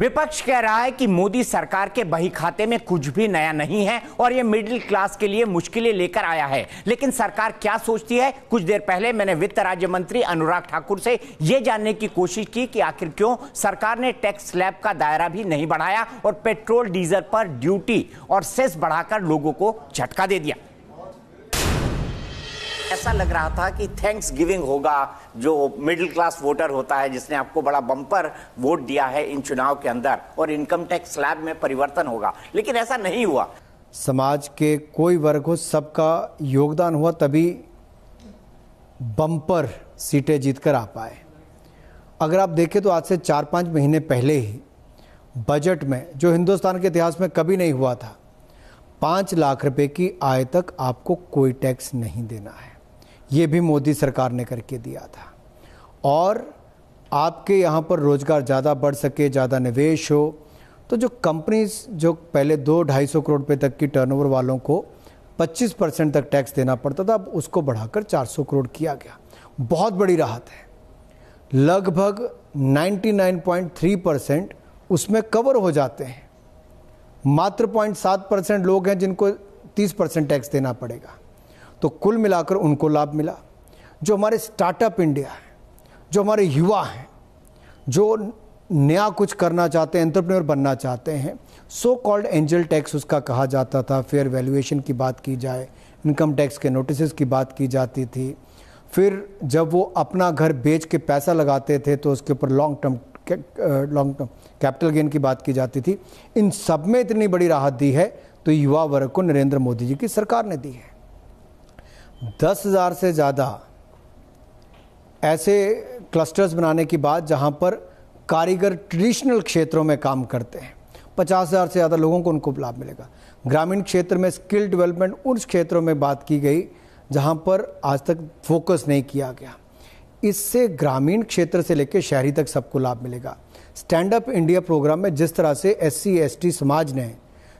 विपक्ष कह रहा है कि मोदी सरकार के बही खाते में कुछ भी नया नहीं है और यह मिडिल क्लास के लिए मुश्किलें लेकर आया है। लेकिन सरकार क्या सोचती है? कुछ देर पहले मैंने वित्त राज्य मंत्री अनुराग ठाकुर से यह जानने की कोशिश की कि आखिर क्यों सरकार ने टैक्स स्लैब का दायरा भी नहीं बढ़ाया और पेट्रोल, डीजल पर ड्यूटी और सेस बढ़ाकर लोगों को झटका दे दिया। ऐसा लग रहा था कि थैंक्स गिविंग होगा, जो मिडिल क्लास वोटर होता है, जिसने आपको बड़ा बम्पर वोट दिया है इन चुनाव के अंदर, और इनकम टैक्स स्लैब में परिवर्तन होगा। लेकिन ऐसा नहीं हुआ। समाज के कोई वर्ग हो, सबका योगदान हुआ, तभी बम्पर सीटें जीतकर आ पाए। अगर आप देखें तो आज से चार पाँच महीने पहले ही बजट में, जो हिंदुस्तान के इतिहास में कभी नहीं हुआ था, पाँच लाख रुपए की आय तक आपको कोई टैक्स नहीं देना है। ये भी मोदी सरकार ने करके दिया था। और आपके यहाँ पर रोज़गार ज़्यादा बढ़ सके, ज़्यादा निवेश हो तो जो कंपनीज़ जो पहले दो ढाई सौ करोड़ रुपये तक की टर्नओवर वालों को 25 परसेंट तक टैक्स देना पड़ता था, अब उसको बढ़ाकर 400 करोड़ किया गया। बहुत बड़ी राहत है। लगभग 99.3 परसेंट उसमें कवर हो जाते हैं। मात्र पॉइंट सात परसेंट लोग हैं जिनको 30 परसेंट टैक्स देना पड़ेगा। तो कुल मिलाकर उनको लाभ मिला। जो हमारे स्टार्टअप इंडिया है, जो हमारे युवा हैं, जो नया कुछ करना चाहते हैं एंटरप्रेन्योर बनना चाहते हैं सो कॉल्ड एंजल टैक्स उसका कहा जाता था। फेयर वैल्यूएशन की बात की जाए इनकम टैक्स के नोटिस की बात की जाती थी। फिर जब वो अपना घर बेच के पैसा लगाते थे तो उसके ऊपर long term long term capital gain की बात की जाती थी। इन सब में इतनी बड़ी राहत दी है तो युवा वर्ग को नरेंद्र मोदी जी की सरकार ने दी है। दस हज़ार से ज़्यादा ऐसे क्लस्टर्स बनाने की बात जहाँ पर कारीगर ट्रेडिशनल क्षेत्रों में काम करते हैं। पचास हज़ार से ज़्यादा लोगों को उनको लाभ मिलेगा। ग्रामीण क्षेत्र में स्किल डेवलपमेंट उन क्षेत्रों में बात की गई जहाँ पर आज तक फोकस नहीं किया गया। इससे ग्रामीण क्षेत्र से लेकर शहरी तक सबको लाभ मिलेगा। स्टैंड अप इंडिया प्रोग्राम में जिस तरह से एस सी समाज ने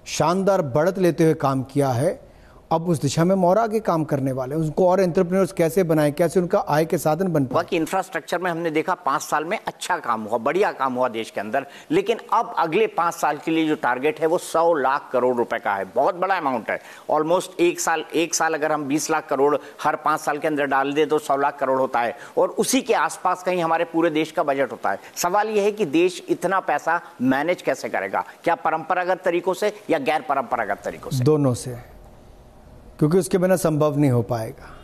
शानदार बढ़त लेते हुए काम किया है अब उस दिशा में मोर आगे काम करने वाले उनको और एंटरप्रेन्योर्स कैसे बनाए कैसे उनका आय के साधन बन पाए? इंफ्रास्ट्रक्चर में हमने देखा पाँच साल में अच्छा काम हुआ बढ़िया काम हुआ देश के अंदर। लेकिन अब अगले पाँच साल के लिए जो टारगेट है वो सौ लाख करोड़ रुपए का है। बहुत बड़ा अमाउंट है। ऑलमोस्ट एक साल एक साल अगर हम बीस लाख करोड़ हर पाँच साल के अंदर डाल दे तो सौ लाख करोड़ होता है। और उसी के आसपास कहीं हमारे पूरे देश का बजट होता है। सवाल यह है कि देश इतना पैसा मैनेज कैसे करेगा? क्या परंपरागत तरीकों से या गैर परंपरागत तरीकों से? दोनों से। क्योंकि उसके बिना संभव नहीं हो पाएगा।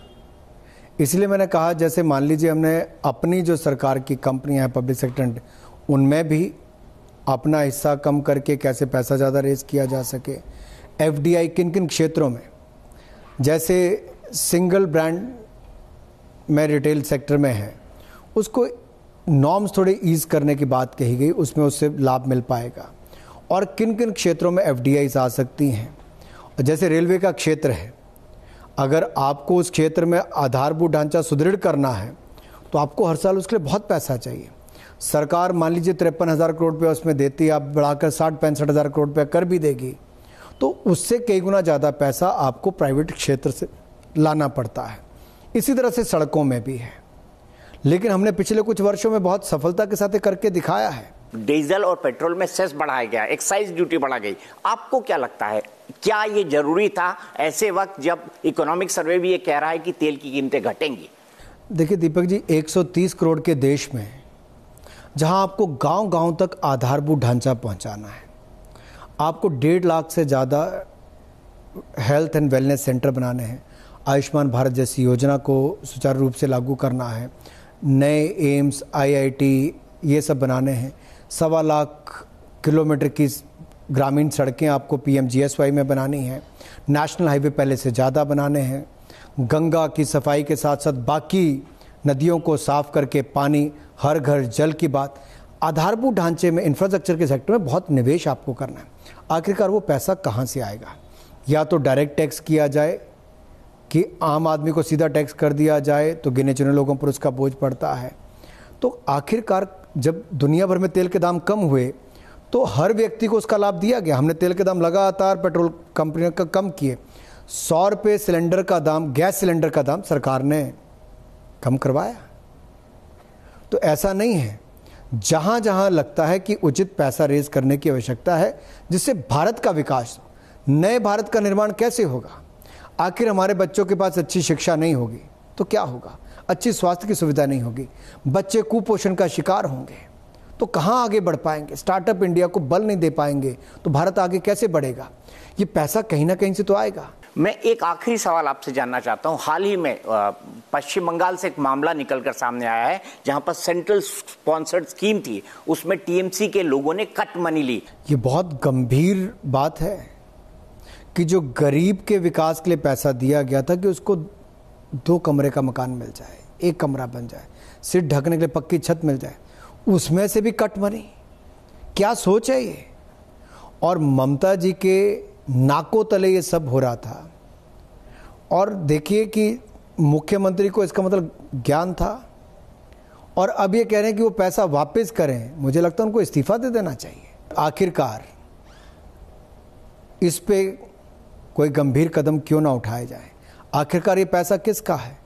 इसलिए मैंने कहा, जैसे मान लीजिए हमने अपनी जो सरकार की कंपनियाँ हैं पब्लिक सेक्टर उनमें भी अपना हिस्सा कम करके कैसे पैसा ज़्यादा रेज किया जा सके। एफ़ किन किन क्षेत्रों में? जैसे सिंगल ब्रांड में रिटेल सेक्टर में है, उसको नॉर्म्स थोड़े ईज करने की बात कही गई, उसमें उससे लाभ मिल पाएगा। और किन किन क्षेत्रों में एफ़ आ सकती हैं? जैसे रेलवे का क्षेत्र है अगर आपको उस क्षेत्र में आधारभूत ढांचा सुदृढ़ करना है तो आपको हर साल उसके लिए बहुत पैसा चाहिए। सरकार मान लीजिए तिरपन हज़ार करोड़ रुपया उसमें देती है, आप बढ़ाकर साठ पैंसठ हज़ार करोड़ रुपया कर भी देगी तो उससे कई गुना ज़्यादा पैसा आपको प्राइवेट क्षेत्र से लाना पड़ता है। इसी तरह से सड़कों में भी है। लेकिन हमने पिछले कुछ वर्षों में बहुत सफलता के साथ करके दिखाया है। डीजल और पेट्रोल में सेस बढ़ाया गया, एक्साइज ड्यूटी बढ़ा गई। आपको क्या लगता है क्या ये ज़रूरी था ऐसे वक्त जब इकोनॉमिक सर्वे भी ये कह रहा है कि तेल की कीमतें घटेंगी? देखिए, दीपक जी 130 करोड़ के देश में, जहाँ आपको गाँव गाँव तक आधारभूत ढांचा पहुंचाना है, आपको डेढ़ लाख से ज़्यादा हेल्थ एंड वेलनेस सेंटर बनाने हैं, आयुष्मान भारत जैसी योजना को सुचारू रूप से लागू करना है, नए एम्स आईआईटी ये सब बनाने हैं, सवा लाख किलोमीटर की ग्रामीण सड़कें आपको पीएमजीएसवाई में बनानी हैं नेशनल हाईवे पहले से ज़्यादा बनाने हैं, गंगा की सफ़ाई के साथ साथ बाकी नदियों को साफ़ करके पानी, हर घर जल की बात, आधारभूत ढांचे में इंफ्रास्ट्रक्चर के सेक्टर में बहुत निवेश आपको करना है। आखिरकार वो पैसा कहाँ से आएगा? या तो डायरेक्ट टैक्स किया जाए कि आम आदमी को सीधा टैक्स कर दिया जाए तो गिने चुने लोगों पर उसका बोझ पड़ता है। तो आखिरकार जब दुनिया भर में तेल के दाम कम हुए तो हर व्यक्ति को उसका लाभ दिया गया। हमने तेल के दाम लगातार पेट्रोल कंपनियों का कम किए। सौ रुपये सिलेंडर का दाम, गैस सिलेंडर का दाम सरकार ने कम करवाया। तो ऐसा नहीं है। जहाँ जहाँ लगता है कि उचित पैसा रेज करने की आवश्यकता है, जिससे भारत का विकास, नए भारत का निर्माण कैसे होगा? आखिर हमारे बच्चों के पास अच्छी शिक्षा नहीं होगी तो क्या होगा? अच्छी स्वास्थ्य की सुविधा नहीं होगी। बच्चे कुपोषण का शिकार होंगे। तो कहाँ आगे बढ़ पाएँगे? स्टार्टअप इंडिया को बल नहीं दे पाएँगे तो भारत आगे कैसे बढ़ेगा? ये पैसा कहीं ना कहीं से तो आएगा। मैं एक आखिरी सवाल आपसे जानना चाहता हूँ। हाल ही में पश्चिम बंगाल से एक मामला निकलकर सामने आया है जहाँ पर सेंट्रल स्पॉन्सर्ड स्कीम थी। उसमें टीएमसी के लोगों ने कट मनी ली। ये बहुत गंभीर बात है कि जो गरीब के विकास के लिए पैसा दिया गया था कि उसको दो कमरे का मकान मिल जाए एक कमरा बन जाए सिर ढकने के लिए पक्की छत मिल जाए। उसमें से भी कट मनी क्या सोच है ये? और ममता जी के नाकों तले ये सब हो रहा था। और देखिए कि मुख्यमंत्री को इसका मतलब ज्ञान था। और अब ये कह रहे हैं कि वो पैसा वापस करें। मुझे लगता है उनको इस्तीफा दे देना चाहिए। आखिरकार इस पे कोई गंभीर कदम क्यों ना उठाए जाए? आखिरकार ये पैसा किसका है?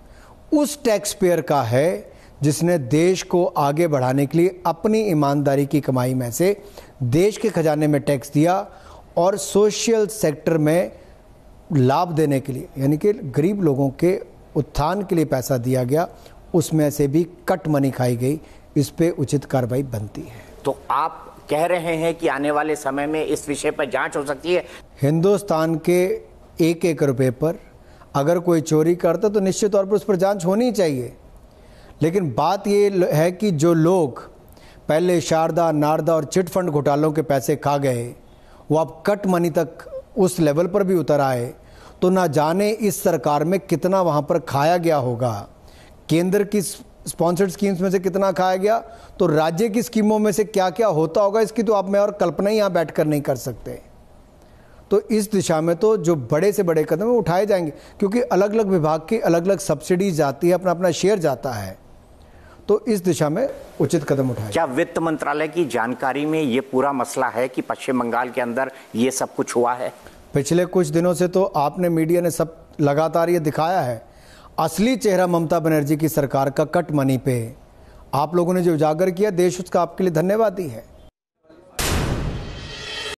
उस टैक्स पेयर का है जिसने देश को आगे बढ़ाने के लिए अपनी ईमानदारी की कमाई में से देश के खजाने में टैक्स दिया और सोशल सेक्टर में लाभ देने के लिए यानी कि गरीब लोगों के उत्थान के लिए पैसा दिया गया उसमें से भी कट मनी खाई गई इस पे उचित कार्रवाई बनती है। तो आप कह रहे हैं कि आने वाले समय में इस विषय पर जाँच हो सकती है? हिंदुस्तान के एक एक रुपए पर अगर कोई चोरी करता तो निश्चित तौर पर उस पर जाँच होनी चाहिए। लेकिन बात ये है कि जो लोग पहले शारदा, नारदा और चिट फंड घोटालों के पैसे खा गए, वो अब कट मनी तक उस लेवल पर भी उतर आए तो ना जाने इस सरकार में कितना वहाँ पर खाया गया होगा। केंद्र की स्पॉन्सर्ड स्कीम्स में से कितना खाया गया तो राज्य की स्कीमों में से क्या क्या होता होगा, इसकी तो आप मैं और कल्पना ही यहाँ बैठ कर नहीं कर सकते। तो इस दिशा में तो जो बड़े से बड़े कदम उठाए जाएँगे, क्योंकि अलग अलग विभाग की अलग अलग सब्सिडीज जाती है अपना अपना शेयर जाता है। तो इस दिशा में उचित कदम उठाए। क्या वित्त मंत्रालय की जानकारी में ये पूरा मसला है कि पश्चिम बंगाल के अंदर ये सब कुछ हुआ है? पिछले कुछ दिनों से तो आपने मीडिया ने सब लगातार ये दिखाया है। असली चेहरा ममता बनर्जी की सरकार का कट मनी पे। आप लोगों ने जो उजागर किया देश उसका आपके लिए धन्यवाद ही। है